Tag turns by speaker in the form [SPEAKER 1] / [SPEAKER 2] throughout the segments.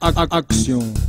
[SPEAKER 1] acción.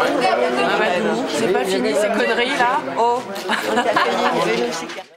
[SPEAKER 1] Action. C'est pas fini ces conneries là Oh